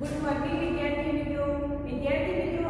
Good morning વિદ્યાર્થી મિત્રો વિદ્યાર્થી મિત્રો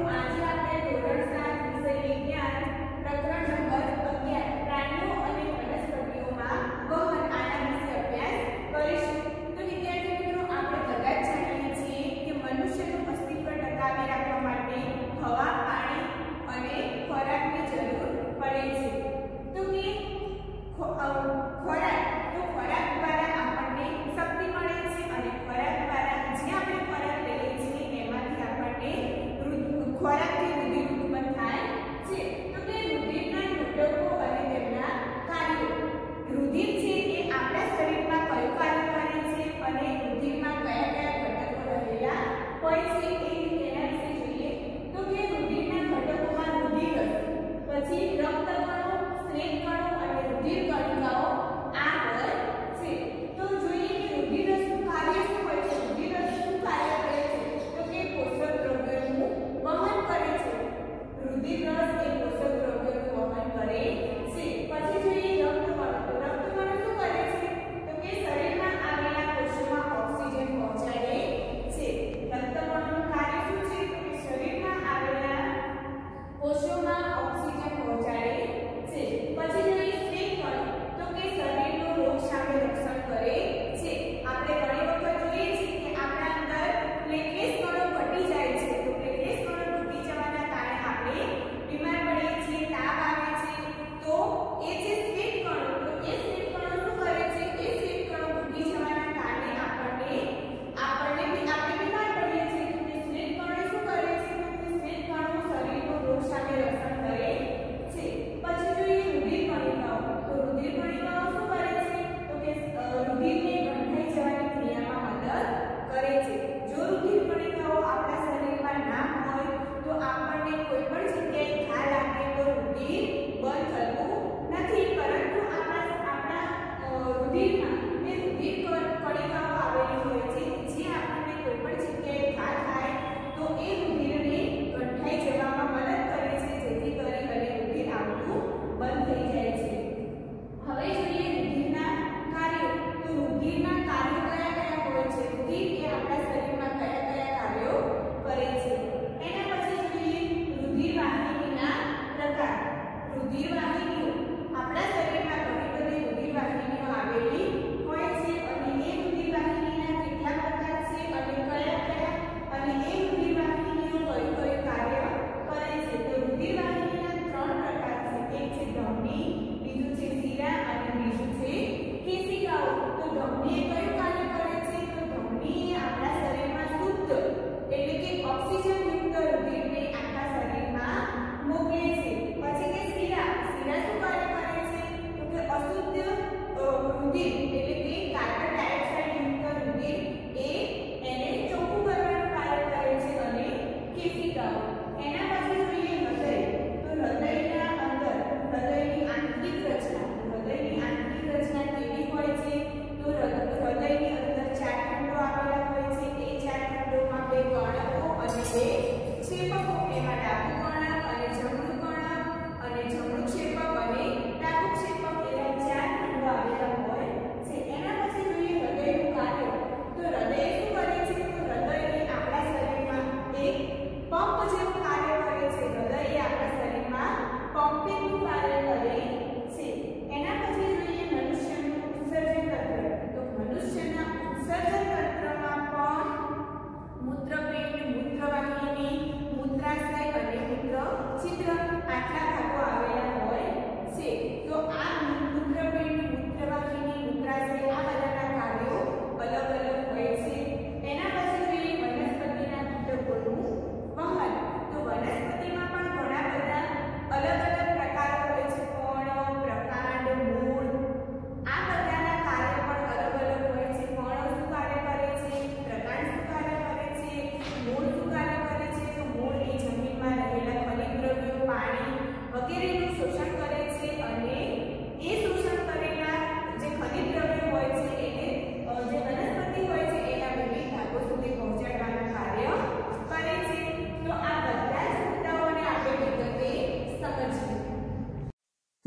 Amen.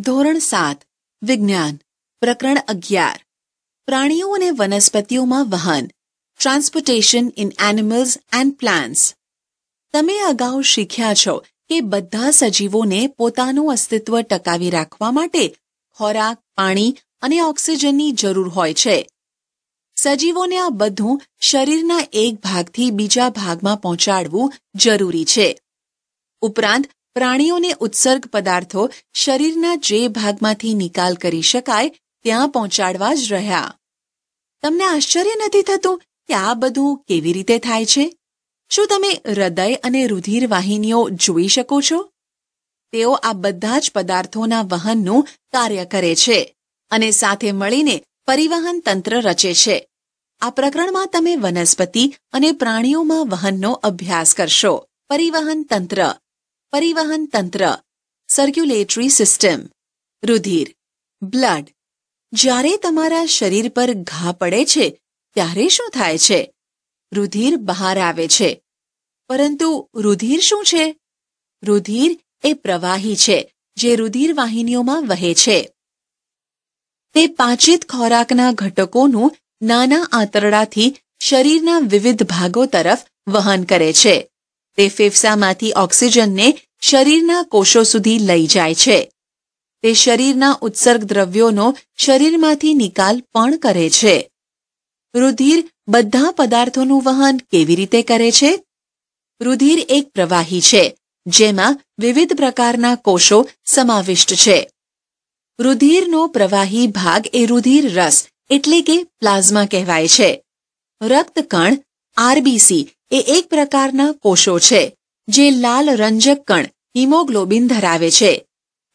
ધોરણ સાત, વિજ્ઞાન, પ્રકરણ અગિયાર. પ્રાણીઓ અને વનસ્પતિઓમાં વહન transportation in animals and plants તમે અગાઉ શીખ્યા છો કે બધા સજીવોને પોતાનું અસ્તિત્વ ટકાવી રાખવા માટે ખોરાક, પાણી અને ઓક્સિજનની જરૂર હોય છે. સજીવોને આ બધું શરીરના એક ભાગથી બીજા ભાગમાં પહોંચાડવું જરૂરી છે. ઉપરાંત પ્રાણીઓને ઉત્સર્ગ પદાર્થો શરીરના જે ભાગમાંથી નિકાલ કરી શકાય ત્યાં પહોંચાડવા જ રહ્યા. તમને આશ્ચર્ય નથી થતું કે આ બધું કેવી રીતે થાય છે? શું તમે હૃદય અને રુધિર વાહિનીઓ જોઈ શકો છો? તેઓ આ બધા જ પદાર્થોના વહનનું કાર્ય કરે છે અને સાથે મળીને પરિવહન તંત્ર રચે છે. આ પ્રકરણમાં તમે વનસ્પતિ અને પ્રાણીઓમાં વહનનો અભ્યાસ કરશો. પરિવહન તંત્ર પરિવહન તંત્ર સર્ક્યુલેટરી સિસ્ટમ રુધિર બ્લડ જ્યારે તમારા શરીર પર ઘા પડે છે, ત્યારે શું થાય છે? રુધિર બહાર આવે છે. પરંતુ રુધિર શું છે? રુધિર એ પ્રવાહી છે, જે રુધિર વાહિનીઓમાં વહે છે. તે પાચિત ખોરાકના ઘટકોનું નાના આંતરડાથી શરીરના વિવિધ ભાગો તરફ વહન કરે છે. તે ફેફસામાંથી ઓક્સિજનને શરીરના કોષો સુધી લઈ જાય છે. તે શરીરના ઉત્સર્ગ દ્રવ્યોનો શરીરમાંથી નિકાલ પણ કરે છે. રુધિર બધા પદાર્થોનું વહન કેવી રીતે કરે છે? રુધિર એક પ્રવાહી છે, જેમાં વિવિધ પ્રકારના કોષો સમાવિષ્ટ છે. રુધિરનો પ્રવાહી ભાગ એ રુધિર રસ, એટલે કે પ્લાઝમા કહેવાય છે. રક્તકણ, આરબીસી એ એક પ્રકારના કોષો છે, જે લાલ રંજક કણ, હિમોગ્લોબિન ધરાવે છે.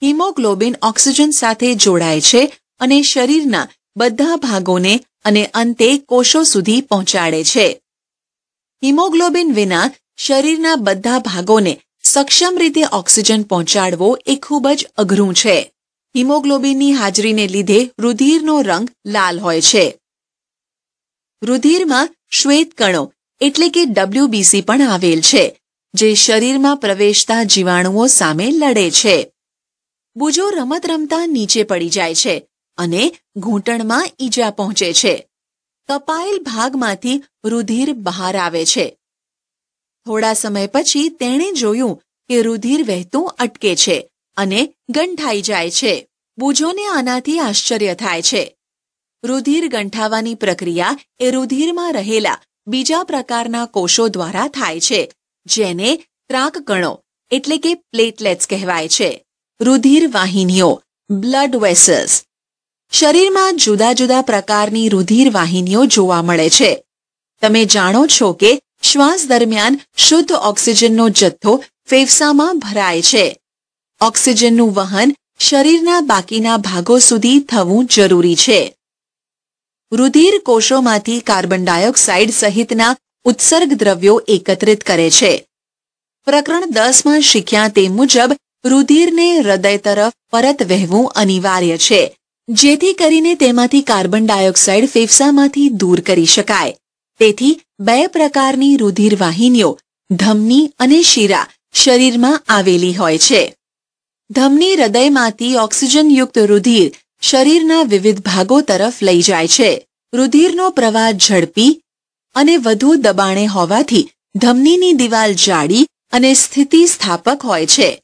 હિમોગ્લોબિન ઓક્સિજન સાથે જોડાય છે અને શરીરના બધા ભાગોને અને અંતે કોષો સુધી પહોંચાડે છે. હિમોગ્લોબિન વિના શરીરના બધા ભાગોને સક્ષમ રીતે ઓક્સિજન પહોંચાડવો એ ખૂબ જ અઘરું છે. હિમોગ્લોબિનની હાજરીને લીધે રુધિરનો રંગ લાલ હોય છે. રુધિરમાં શ્વેત કણો એટલે કે ડબલ્યુબીસી પણ આવેલ છે, જે શરીરમાં પ્રવેશતા જીવાણુઓ સામે લડે છે. બુજો રમત રમતા નીચે પડી જાય છે અને ઘૂંટણમાં ઈજા પહોંચે છે. કપાયેલ ભાગમાંથી રુધિર બહાર આવે છે. થોડા સમય પછી તેણે જોયું કે રુધિર વહેતું અટકે છે અને ગંઠાઈ જાય છે. બુજોને આનાથી આશ્ચર્ય થાય છે. રુધિર ગંઠાવાની પ્રક્રિયા એ રુધિરમાં રહેલા બીજા પ્રકારના કોષો દ્વારા થાય છે, જેને ત્રાક ગણો એટલે કે પ્લેટલેટ્સ કહેવાય છે. રુધિર વાહિનીઓ બ્લડ વેસલ્સ. શરીરમાં જુદા જુદા પ્રકારની રુધિર વાહિનીઓ જોવા મળે છે. તમે જાણો છો કે શ્વાસ દરમિયાન શુદ્ધ ઓક્સિજનનો જથ્થો ફેફસામાં ભરાય છે. ઓક્સિજનનું વહન શરીરના બાકીના ભાગો સુધી થવું જરૂરી છે. રુધિર કોષોમાંથી કાર્બન ડાયોક્સાઇડ સહિતના ઉત્સર્ગ દ્રવ્યો એકત્રિત કરે છે. પ્રકરણ દસમાં શીખ્યા તે મુજબ રુધિરને હૃદય તરફ પરત વહેવું અનિવાર્ય છે, જેથી કરીને તેમાંથી કાર્બન ડાયોક્સાઇડ ફેફસામાંથી દૂર કરી શકાય. તેથી બે પ્રકારની રુધિર વાહિનીઓ, ધમની અને શીરા, શરીરમાં આવેલી હોય છે. ધમની હૃદયમાંથી ઓક્સિજનયુક્ત રુધિર શરીરના વિવિધ ભાગો તરફ લઈ જાય છે. રુધિરનો પ્રવાહ ઝડપી અને વધુ દબાણે હોવાથી ધમનીની દિવાલ જાડી અને સ્થિતિસ્થાપક હોય છે.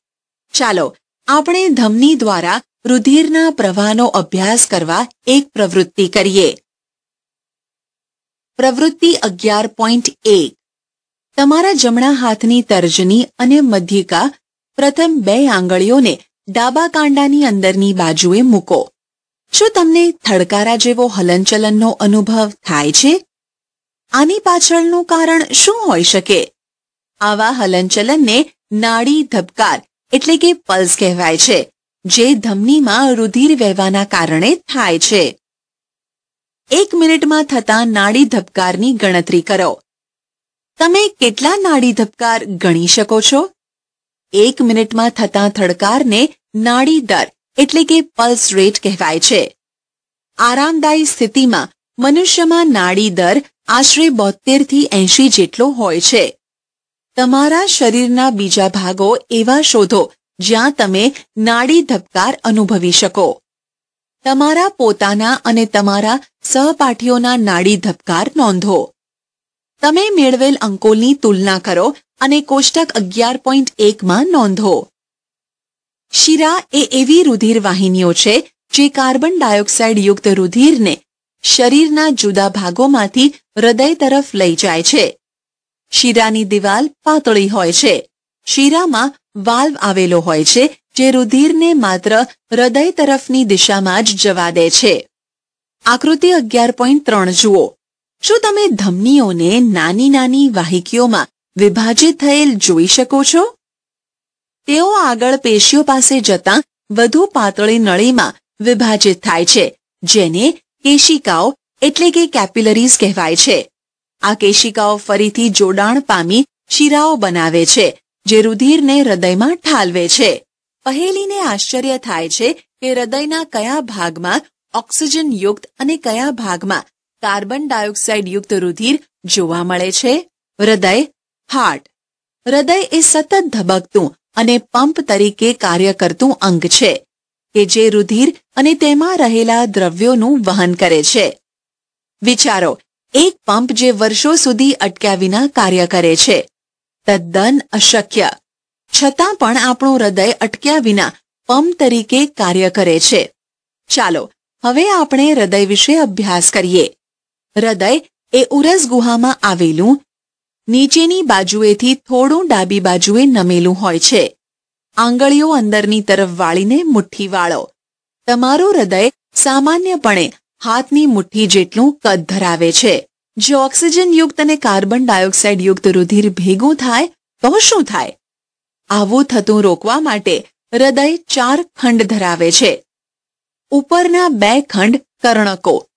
ચાલો, આપણે ધમની દ્વારા રુધિરના પ્રવાહનો અભ્યાસ કરવા એક પ્રવૃત્તિ કરીએ. પ્રવૃત્તિ અગિયાર પોઈન્ટ એક. તમારા જમણા હાથની તર્જની અને મધ્યિકા પ્રથમ બે આંગળીઓને ડાબા કાંડાની અંદરની બાજુએ મૂકો. શું તમને થડકારા જેવો હલનચલનનો અનુભવ થાય છે? આની પાછળનું કારણ શું હોઈ શકે? આવા હલનચલનને નાડી ધબકાર એટલે કે પલ્સ કહેવાય છે, જે ધમનીમાં રુધિર વહેવાના કારણે થાય છે. એક મિનિટમાં થતા નાડી ધબકારની ગણતરી કરો. તમે કેટલા નાડી ધબકાર ગણી શકો છો? એક મિનિટમાં થતા થડકારને નાડી દર એટલે કે પલ્સ રેટ કહેવાય છે. આરામદાયી સ્થિતિમાં મનુષ્યમાં નાડી દર આશરે બોતેર એંશી જેટલો હોય છે. તમારા શરીરના બીજા ભાગો એવા શોધો જ્યાં તમે નાડી ધબકાર અનુભવી શકો. તમારા પોતાના અને તમારા સહપાઠીઓના નાડી ધબકાર નોંધો. તમે મેળવેલ અંકોની તુલના કરો અને કોષ્ટક અગિયાર પોઈન્ટ એકમાં નોંધો. શિરા એ એવી રુધિર વાહિનીઓ છે જે કાર્બન ડાયોક્સાઇડ યુક્ત રુધિરને શરીરના જુદા ભાગોમાંથી હૃદય તરફ લઈ જાય છે. શિરાની દિવાલ પાતળી હોય છે. શિરામાં વાલ્વ આવેલો હોય છે જે રુધિરને માત્ર હૃદય તરફની દિશામાં જ જવા દે છે. આકૃતિ અગિયાર પોઈન્ટ ત્રણ જુઓ. શું તમે ધમનીઓને નાની નાની વાહિકીઓમાં વિભાજિત થયેલ જોઈ શકો છો? તેઓ આગળ પેશીઓ પાસે જતા વધુ પાતળી નળીમાં વિભાજિત થાય છે, જેને કેશિકાઓ એટલે કે કેપિલરીઝ કહેવાય છે. આ કેશિકાઓ ફરીથી જોડાણ પામી શિરાઓ બનાવે છે, જે રુધિરને હૃદયમાં ઠાલવે છે. પહેલીને આશ્ચર્ય થાય છે કે હૃદયના કયા ભાગમાં ઓક્સિજન યુક્ત અને કયા ભાગમાં કાર્બન ડાયોક્સાઇડ યુક્ત રુધિર જોવા મળે છે? હૃદય, હાર્ટ. હૃદય એ સતત ધબકતું અને પંપ તરીકે કાર્ય કરતું અંગ છે, કે જે રુધિર અને તેમાં રહેલા દ્રવ્યોનું વહન કરે છે. વિચારો, એક પંપ જે વર્ષો સુધી અટક્યા વિના કાર્ય કરે છે. તદ્દન અશક્ય. છતાં પણ આપણું હૃદય અટક્યા વિના પંપ તરીકે કાર્ય કરે છે. ચાલો, હવે આપણે હૃદય વિશે અભ્યાસ કરીએ. હૃદય એ ઉરસ ગુહામાં આવેલું નીચેની બાજુએથી થોડું ડાબી બાજુએ નમેલું હોય છે. આંગળીઓ અંદરની તરફ વાળીને મુઠ્ઠી વાળો. તમારું હૃદય સામાન્યપણે હાથની મુઠ્ઠી જેટલું કદ ધરાવે છે. જો ઓક્સિજન યુક્ત અને કાર્બન ડાયોક્સાઇડ યુક્ત રુધિર ભેગું થાય, તો શું થાય? આવું થતું રોકવા માટે હૃદય ચાર ખંડ ધરાવે છે. ઉપરના બે ખંડ કર્ણકો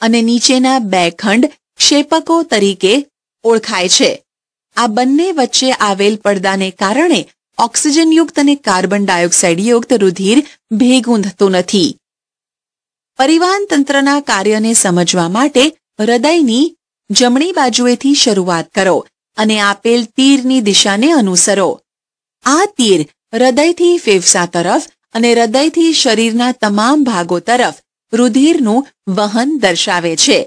અને નીચેના બે ખંડ ક્ષેપકો તરીકે ઓળખાય છે. આ બંને વચ્ચે આવેલ પડદાને કારણે ઓક્સિજનયુક્ત અને કાર્બન ડાયોક્સાઇડ યુક્ત રુધિર ભેગું થતું નથી. પરિવહન તંત્રના કાર્યને સમજવા માટે હૃદયની જમણી બાજુએથી શરૂઆત કરો અને આપેલ તીરની દિશાને અનુસરો. આ તીર હૃદયથી ફેફસા તરફ અને હૃદયથી શરીરના તમામ ભાગો તરફ રુધિરનું વહન દર્શાવે છે.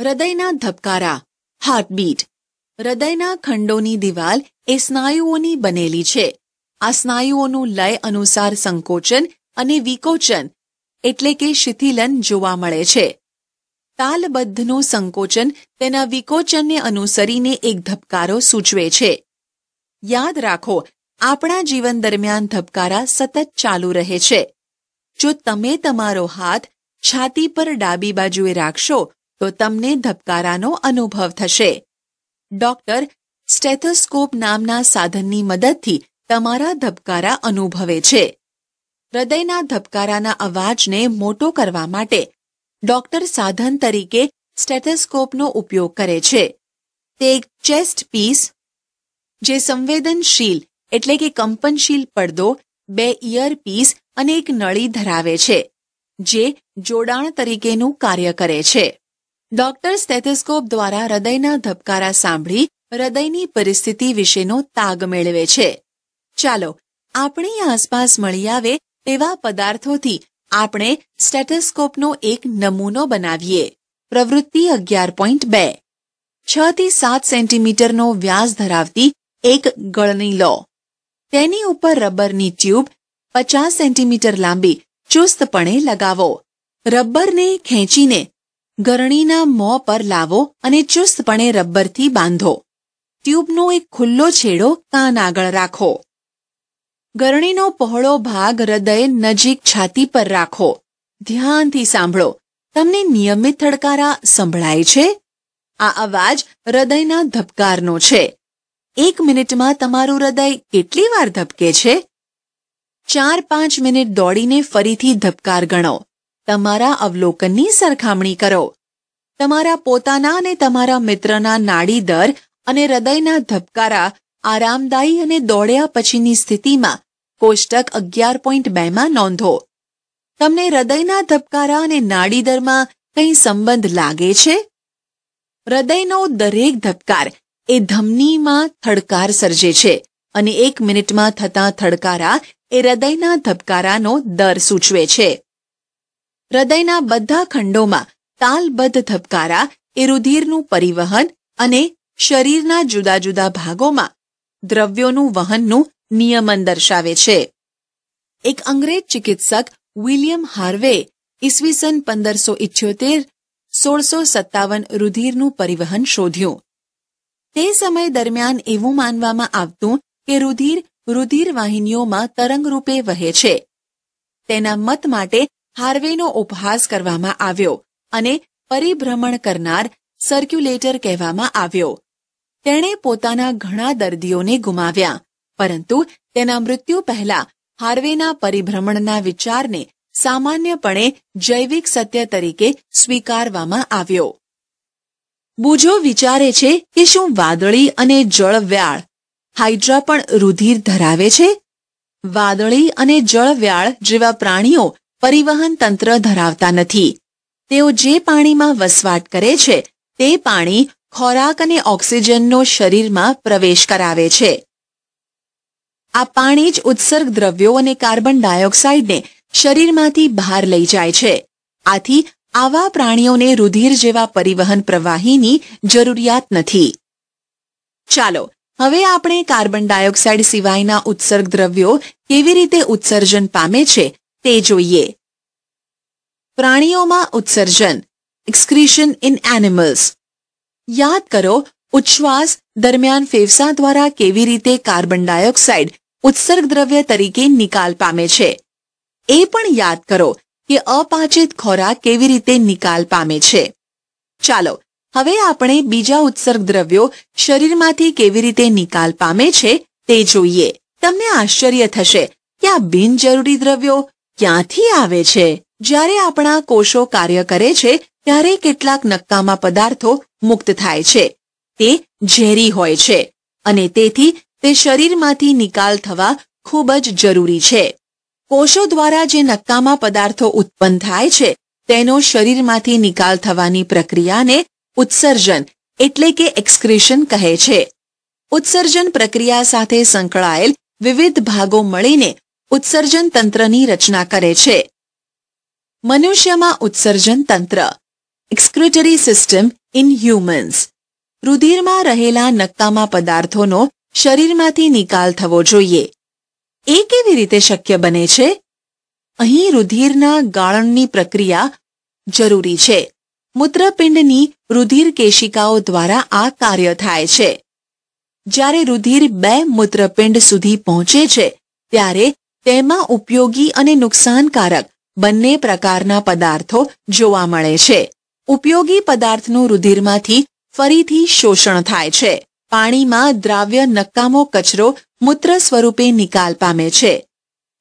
હૃદયના ધબકારા હાર્ટબીટ હૃદયના ખંડોની દિવાલ એ સ્નાયુઓની બનેલી છે. આ સ્નાયુઓનું લય અનુસાર સંકોચન અને વિકોચન એટલે કે શિથિલન જોવા મળે છે. તાલબદ્ધનું સંકોચન તેના વિકોચનને અનુસરીને એક ધબકારો સૂચવે છે. યાદ રાખો, આપણા જીવન દરમિયાન ધબકારા સતત ચાલુ રહે છે. જો તમે તમારો હાથ છાતી પર ડાબી બાજુએ રાખશો તો તમને ધબકારાનો અનુભવ થશે. ડોક્ટર, સ્ટેથોસ્કોપ નામના સાધનની મદદથી તમારા ધબકારા અનુભવે છે. હૃદયના ધબકારાના અવાજને મોટો કરવા માટે ડોક્ટર સાધન તરીકે સ્ટેથોસ્કોપનો ઉપયોગ કરે છે. તે એક ચેસ્ટ પીસ, જે સંવેદનશીલ એટલે કે કંપનશીલ પડદો, બે ઇયર પીસ અને એક નળી ધરાવે છે, જે જોડાણ તરીકેનું કાર્ય કરે છે. ડોક્ટર સ્ટેથોસ્કોપ દ્વારા હૃદયના ધબકારા સાંભળી હૃદયની પરિસ્થિતિ વિશેનો તાગ મેળવે છે. ચાલો, આપણી આસપાસ મળી આવે તેવા પદાર્થોથી આપણે સ્ટેથોસ્કોપનો એક નમૂનો બનાવીએ. પ્રવૃત્તિ અગિયાર પોઈન્ટ બે. છ થી સાત સેન્ટીમીટરનો વ્યાસ ધરાવતી એક ગળણી લો. તેની ઉપર રબરની ટ્યુબ પચાસ સેન્ટીમીટર લાંબી ચુસ્તપણે લગાવો. રબરને ખેંચીને ગરણીના મોં પર લાવો અને ચુસ્તપણે રબ્બરથી બાંધો. ટ્યુબનો એક ખુલ્લો છેડો કાન આગળ રાખો. ગરણીનો પહોળો ભાગ હૃદય નજીક છાતી પર રાખો. ધ્યાનથી સાંભળો. તમને નિયમિત થડકારા સંભળાય છે? આ અવાજ હૃદયના ધબકારનો છે. એક મિનિટમાં તમારું હૃદય કેટલી વાર ધબકે છે? ચાર પાંચ મિનિટ દોડીને ફરીથી ધબકાર ગણો. તમારા અવલોકનની સરખામણી કરો. તમારા પોતાના અને તમારા મિત્રના નાડી દર અને હૃદયના ધબકારા આરામદાયી અને દોડ્યા પછીની સ્થિતિમાં કોષ્ટક અગિયાર પોઈન્ટ બેમાં નોંધો. તમને હૃદયના ધબકારા અને નાડી દરમાં કંઈ સંબંધ લાગે છે? હૃદયનો દરેક ધબકાર એ ધમનીમાં થડકાર સર્જે છે અને એક મિનિટમાં થતા થડકારા એ હૃદયના ધબકારાનો દર સૂચવે છે. હૃદયના બધા ખંડોમાં તાલબદ્ધ ધબકારા એ રુધિરનું પરિવહન અને શરીરના જુદા જુદા ભાગોમાં દ્રવ્યોનું વહનનું નિયમન દર્શાવે છે. એક અંગ્રેજ ચિકિત્સક, વિલિયમ હાર્વે, ઈસવીસન પંદરસો ઇઠ્યોતેર સોળસો સત્તાવન રુધિરનું પરિવહન શોધ્યું. તે સમય દરમિયાન એવું માનવામાં આવતું કે રુધિર રુધિર વાહિનીઓમાં તરંગરૂપે વહે છે. તેના મત માટે હાર્વેનો ઉપહાસ કરવામાં આવ્યો અને પરિભ્રમણ કરનાર સર્ક્યુલેટર કહેવામાં આવ્યો. તેણે પોતાના ઘણા દર્દીઓને ગુમાવ્યા, પરંતુ તેના મૃત્યુ પહેલા હાર્વેના પરિભ્રમણના વિચારને સામાન્યપણે જૈવિક સત્ય તરીકે સ્વીકારવામાં આવ્યો. બુજો વિચારે છે કે શું વાદળી અને જળવ્યાળ હાઇડ્રા પણ રુધિર ધરાવે છે? વાદળી અને જળવ્યાળ જેવા પ્રાણીઓ પરિવહન તંત્ર ધરાવતા નથી. તેઓ જે પાણીમાં વસવાટ કરે છે, તે પાણી ખોરાક અને ઓક્સિજનનો શરીરમાં પ્રવેશ કરાવે છે. આ પાણી જ ઉત્સર્ગ દ્રવ્યો અને કાર્બન ડાયોક્સાઇડને શરીરમાંથી બહાર લઈ જાય છે. આથી આવા પ્રાણીઓને રુધિર જેવા પરિવહન પ્રવાહીની જરૂરિયાત નથી. ચાલો, હવે આપણે કાર્બન ડાયોક્સાઇડ સિવાયના ઉત્સર્ગ દ્રવ્યો કેવી રીતે ઉત્સર્જન પામે છે તે જોઈએ પ્રાણીઓમાં ઉત્સર્જન એક્સક્રીશન ઇન એનિમલ્સ યાદ કરો, ઉચ્છ્વાસ દરમિયાન ફેફસા દ્વારા કેવી રીતે કાર્બન ડાયોક્સાઇડ ઉત્સર્ગ દ્રવ્ય તરીકે નિકાલ પામે છે? એ પણ યાદ કરો કે અપાચિત ખોરાક કેવી રીતે નિકાલ પામે છે. ચાલો, હવે આપણે બીજા ઉત્સર્ગ દ્રવ્યો શરીરમાંથી કેવી રીતે નિકાલ પામે છે તે જોઈએ. તમને આશ્ચર્ય થશે કે આ બિનજરૂરી દ્રવ્યો? ક્યાંથી આવે છે. જ્યારે આપણા કોષો કાર્ય કરે છે, ત્યારે કેટલાક નક્કામા પદાર્થો મુક્ત થાય છે. તે ઝેરી હોય છે અને તેથી તે શરીરમાંથી નિકાલ થવા ખૂબ જ જરૂરી છે. કોષો દ્વારા જે નક્કામા પદાર્થો ઉત્પન્ન થાય છે, તેનો શરીરમાંથી નિકાલ થવાની પ્રક્રિયાને ઉત્સર્જન એટલે કે એક્સક્રેશન કહે છે. ઉત્સર્જન પ્રક્રિયા સાથે સંકળાયેલ વિવિધ ભાગો મળીને ઉત્સર્જન તંત્રની રચના કરે છે. મનુષ્યમાં ઉત્સર્જન તંત્ર. એક્સક્રેટરી સિસ્ટમ ઇન હ્યુમન્સ રુધિરમાં રહેલા નક્કામા પદાર્થોનો શરીરમાંથી નિકાલ થવો જોઈએ. એ કેવી રીતે શક્ય બને છે? અહીં રુધિરના ગાળણની પ્રક્રિયા જરૂરી છે. મૂત્રપિંડની રુધિર કેશિકાઓ દ્વારા આ કાર્ય થાય છે. જ્યારે રુધિર બે મૂત્રપિંડ સુધી પહોંચે છે, ત્યારે તેમાં ઉપયોગી અને નુકસાનકારક બંને પ્રકારના પદાર્થો જોવા મળે છે. ઉપયોગી પદાર્થનું રુધિરમાંથી ફરીથી શોષણ થાય છે. પાણીમાં દ્રાવ્ય નકામો કચરો મૂત્ર સ્વરૂપે નિકાલ પામે છે.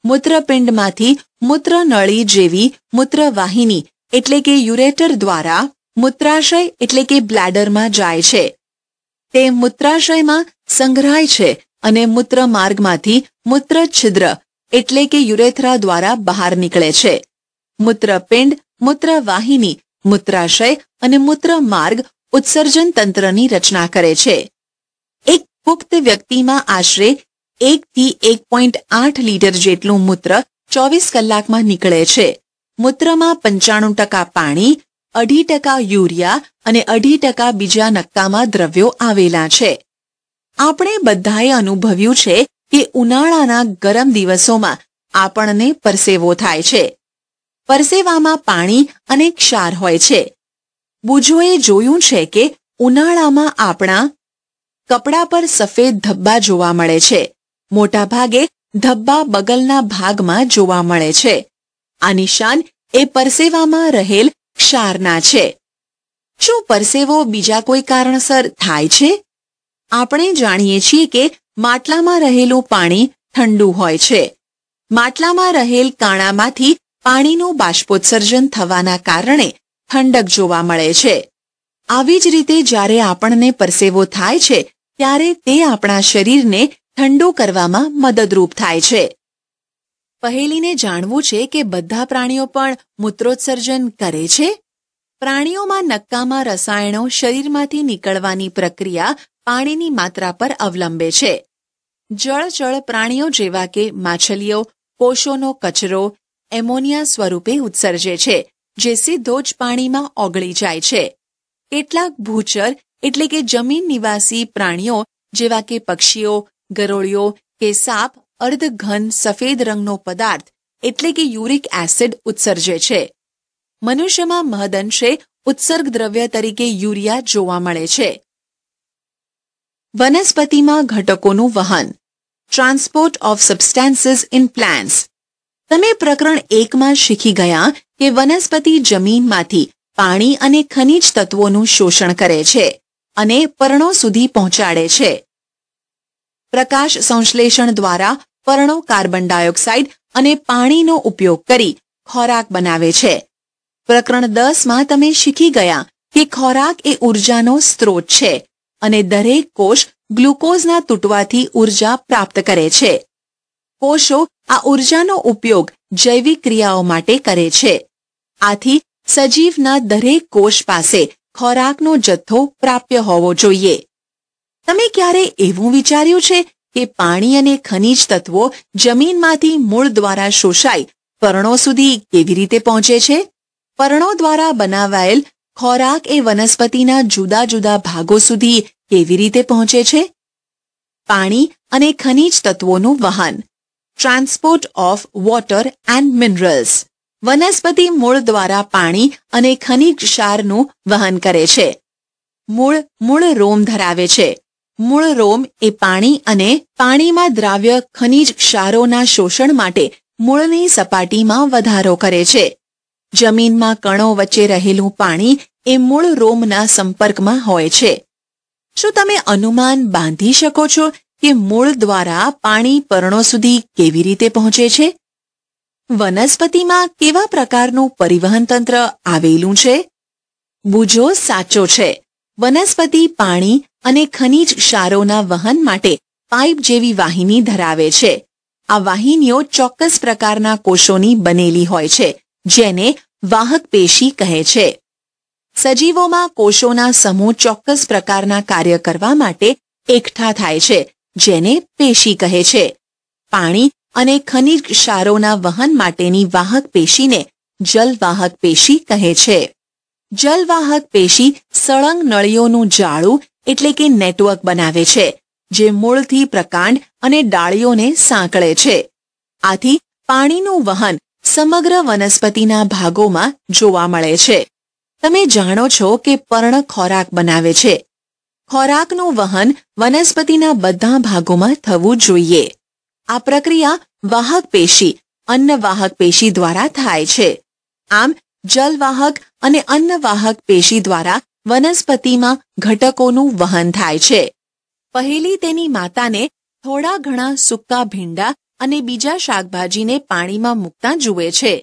મૂત્રપિંડમાંથી મૂત્રનળી જેવી મૂત્રવાહિની એટલે કે યુરેટર દ્વારા મૂત્રાશય એટલે કે બ્લેડરમાં જાય છે. તે મૂત્રાશયમાં સંગ્રહાય છે અને મૂત્ર માર્ગમાંથી મૂત્ર છિદ્ર એટલે કે યુરેથ્રા દ્વારા બહાર નીકળે છે. મૂત્રપિંડ મૂત્રવાહિની મૂત્રાશય અને મૂત્ર માર્ગ ઉત્સર્જન તંત્રની રચના કરે છે. એક પુખ્ત વ્યક્તિમાં આશરે એકથી એક પોઈન્ટ આઠ લીટર જેટલું મૂત્ર ચોવીસ કલાકમાં નીકળે છે. મૂત્રમાં પંચાણું ટકા પાણી, અઢી ટકા યુરિયા અને અઢી ટકા બીજા નક્કામાં દ્રવ્યો આવેલા છે. આપણે બધાએ અનુભવ્યું છે કે ઉનાળાના ગરમ દિવસોમાં આપણને પરસેવો થાય છે. પરસેવામાં પાણી અને ક્ષાર હોય છે. બુજોએ જોયું છે કે ઉનાળામાં આપણા કપડા પર સફેદ ધબ્બા જોવા મળે છે. મોટાભાગે ધબ્બા બગલના ભાગમાં જોવા મળે છે. આ નિશાન એ પરસેવામાં રહેલ ક્ષારના છે. શું પરસેવો બીજા કોઈ કારણસર થાય છે? આપણે જાણીએ છીએ કે માટલામાં રહેલું પાણી ઠંડુ હોય છે. માટલામાં રહેલ કાણામાંથી પાણીનું બાષ્પોત્સર્જન થવાના કારણે ઠંડક જોવા મળે છે. આવી જ રીતે જ્યારે આપણને પરસેવો થાય છે, ત્યારે તે આપણા શરીરને ઠંડુ કરવામાં મદદરૂપ થાય છે. પહેલીને જાણવું છે કે બધા પ્રાણીઓ પણ મૂત્રોત્સર્જન કરે છે? પ્રાણીઓમાં નક્કામાં રસાયણો શરીરમાંથી નીકળવાની પ્રક્રિયા પાણીની માત્રા પર અવલંબે છે. જળચળ પ્રાણીઓ જેવા કે માછલીઓ કોષોનો કચરો, એમોનિયા સ્વરૂપે ઉત્સર્જે છે, જે સીધો જ પાણીમાં ઓગળી જાય છે. કેટલાક ભૂચર એટલે કે જમીન નિવાસી પ્રાણીઓ જેવા કે પક્ષીઓ, ગરોળીઓ કે સાપ અર્ધઘન સફેદ રંગનો પદાર્થ એટલે કે યુરિક એસિડ ઉત્સર્જે છે. મનુષ્યમાં મહદઅંશે ઉત્સર્ગ દ્રવ્ય તરીકે યુરિયા જોવા મળે છે. વનસ્પતિમાં ઘટકોનું વહન transport of substances in plants તમે પ્રકરણ એકમાં શીખી ગયા કે વનસ્પતિ જમીનમાંથી પાણી અને ખનિજ તત્વોનું શોષણ કરે છે અને પર્ણો સુધી પહોંચાડે છે. પ્રકાશ સંશ્લેષણ દ્વારા પર્ણો કાર્બન ડાયોક્સાઇડ અને પાણીનો ઉપયોગ કરી ખોરાક બનાવે છે. પ્રકરણ દસમાં તમે શીખી ગયા કે ખોરાક એ ઉર્જાનો સ્ત્રોત છે. અને દરેક કોષ ગ્લુકોઝના તૂટવાથી ઊર્જા પ્રાપ્ત કરે છે. કોષો આ ઉર્જાનો ઉપયોગ જૈવિક ક્રિયાઓ માટે કરે છે. આથી સજીવના દરેક કોષ પાસે ખોરાકનો જથ્થો પ્રાપ્ય હોવો જોઈએ. તમે ક્યારે એવું વિચાર્યું છે કે પાણી અને ખનિજ તત્વો જમીનમાંથી મૂળ દ્વારા શોષાય, પર્ણો સુધી કેવી રીતે પહોંચે છે? પર્ણો દ્વારા બનાવાયેલ ખોરાક એ વનસ્પતિના જુદા જુદા ભાગો સુધી કેવી રીતે પહોંચે છે? પાણી અને ખનિજ તત્વોનું વહન. Transport of water and minerals. વનસ્પતિ મૂળ દ્વારા પાણી અને ખનિજ ક્ષારનું વહન કરે છે. મૂળ મૂળ રોમ ધરાવે છે. મૂળ રોમ એ પાણી અને પાણીમાં દ્રાવ્ય ખનિજ ક્ષારોના શોષણ માટે મૂળની સપાટીમાં વધારો કરે છે. જમીનમાં કણો વચ્ચે રહેલું પાણી એ મૂળ રોમના સંપર્કમાં હોય છે. શું તમે અનુમાન બાંધી શકો છો કે મૂળ દ્વારા પાણી પર્ણો સુધી કેવી રીતે પહોંચે છે? વનસ્પતિમાં કેવા પ્રકારનું પરિવહન તંત્ર આવેલું છે? બુજો સાચો છે. વનસ્પતિ પાણી અને ખનિજ ક્ષારોના વહન માટે પાઇપ જેવી વાહિની ધરાવે છે. આ વાહિનીઓ ચોક્કસ પ્રકારના કોષોની બનેલી હોય છે. જેને વાહક પેશી કહે છે. સજીવોમાં કોષોના સમૂહ ચોક્કસ પ્રકારના કાર્ય કરવા માટે એકઠા થાય છે, જેને પેશી કહે છે. પાણી અને ખનિજ ક્ષારોના વહન માટેની વાહક પેશીને જલવાહક પેશી કહે છે. જલવાહક પેશી સળંગ નળીઓનું જાળું એટલે કે નેટવર્ક બનાવે છે, જે મૂળથી પ્રકાંડ અને ડાળીઓને સાંકળે છે. આથી પાણીનું વહન સમગ્ર વનસ્પતિના ભાગોમાં જોવા મળે છે. તમે જાણો છો કે પર્ણ ખોરાક બનાવે છે. ખોરાકનું વહન વનસ્પતિના બધા ભાગોમાં થવું જોઈએ. આ પ્રક્રિયા વાહક પેશી અન્નવાહક પેશી દ્વારા થાય છે. આમ જલવાહક અને અન્નવાહક પેશી દ્વારા વનસ્પતિમાં ઘટકોનું વહન થાય છે. પહેલી તેની માતાને થોડા ઘણા સૂકા ભીંડા અને બીજા શાકભાજીને પાણીમાં મૂકતા જુએ છે.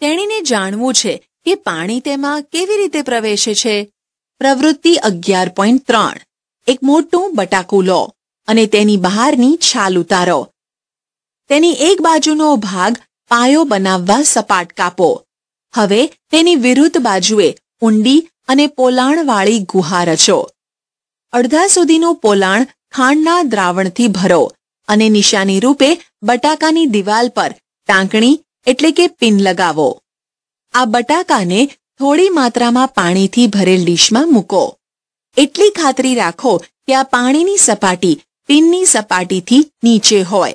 તેણીને જાણવું છે કે પાણી તેમાં કેવી રીતે પ્રવેશે છે. પ્રવૃત્તિ અગિયાર પોઈન્ટ ત્રણ. એક મોટું બટાકું લો અને તેની બહારની છાલ ઉતારો. તેની એક બાજુનો ભાગ પાયો બનાવવા સપાટ કાપો. હવે તેની વિરુદ્ધ બાજુએ ઊંડી અને પોલાણવાળી ગુહા રચો અડધા સુધીનું પોલાણ ખાંડના દ્રાવણથી ભરો. અને નિશાની રૂપે બટાકાની દિવાલ પર ટાંકણી એટલે કે પિન લગાવો. આ બટાકાને થોડી માત્રામાં પાણીથી ભરેલ ડીશમાં મૂકો. એટલી ખાતરી રાખો કે આ પાણીની સપાટી પિનની સપાટીથી નીચે હોય.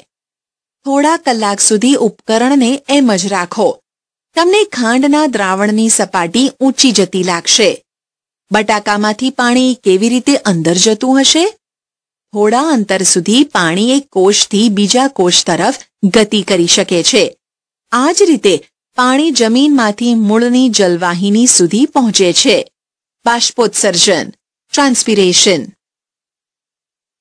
થોડા કલાક સુધી ઉપકરણને એમ જ રાખો. તમને ખાંડના દ્રાવણની સપાટી ઊંચી જતી લાગશે. બટાકામાંથી પાણી કેવી રીતે અંદર જતું હશે? થોડા અંતર સુધી પાણી એક કોષથી બીજા કોષ તરફ ગતિ કરી શકે છે. આ જ રીતે પાણી જમીનમાંથી મૂળની જલવાહિની સુધી પહોંચે છે. બાષ્પોત્સર્જન, ટ્રાન્સપિરેશન.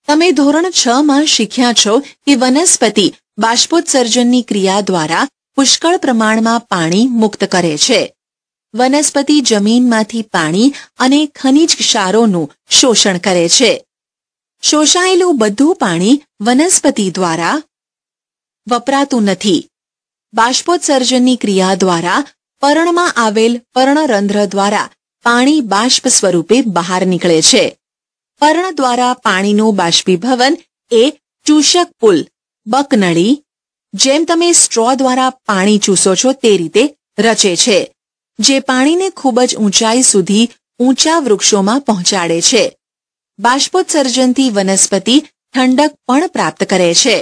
તમે ધોરણ છ માં શીખ્યા છો કે વનસ્પતિ બાષ્પોત્સર્જનની ક્રિયા દ્વારા પુષ્કળ પ્રમાણમાં પાણી મુક્ત કરે છે. વનસ્પતિ જમીનમાંથી પાણી અને ખનિજ ક્ષારોનું શોષણ કરે છે. શોષાયેલું બધું પાણી વનસ્પતિ દ્વારા વપરાતું નથી. બાષ્પોત્સર્જનની ક્રિયા દ્વારા પર્ણમાં આવેલ પર્ણરંધ્ર દ્વારા પાણી બાષ્પ સ્વરૂપે બહાર નીકળે છે. પર્ણ દ્વારા પાણીનું બાષ્પીભવન એ ચૂષક પુલ, બકનળી, જેમ તમે સ્ટ્રો દ્વારા પાણી ચૂસો છો તે રીતે રચે છે, જે પાણીને ખૂબ જ ઊંચાઈ સુધી ઊંચા વૃક્ષોમાં પહોંચાડે છે. બાષ્પોત્સર્જનથી વનસ્પતિ ઠંડક પણ પ્રાપ્ત કરે છે.